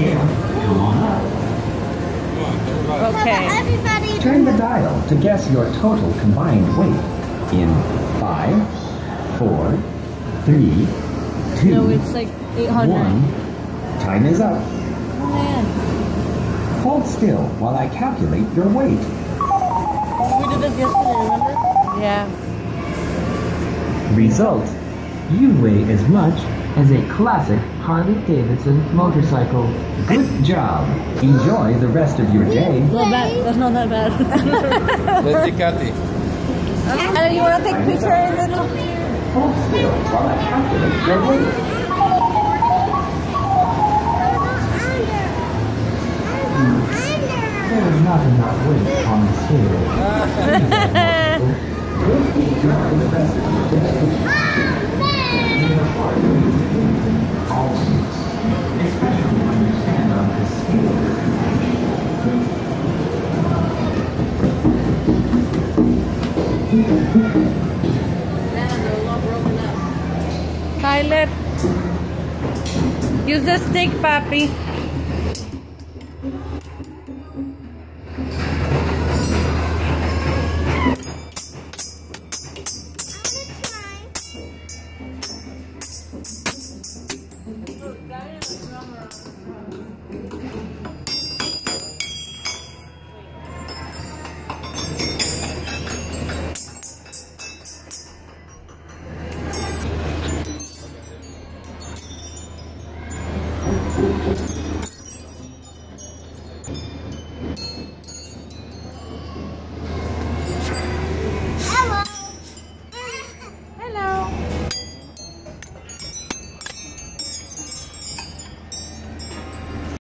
here. Come on up. Okay. Turn the dial to guess your total combined weight in five, four, three, two, no, it's like 800. one. Time is up. Oh, man. Hold still while I calculate your weight. We did this yesterday, remember? Yeah. Result, you weigh as much as a classic Harley Davidson motorcycle. Good job. Enjoy the rest of your day. Not bad. That's not that bad. Let's see Kathy. and you want to take a picture in the... Hold still while I calculate your weight. There is not enough weight on the scale. Enjoy the rest of your day. Always. Especially when you stand on the scale. Tyler. Use the stick, papi.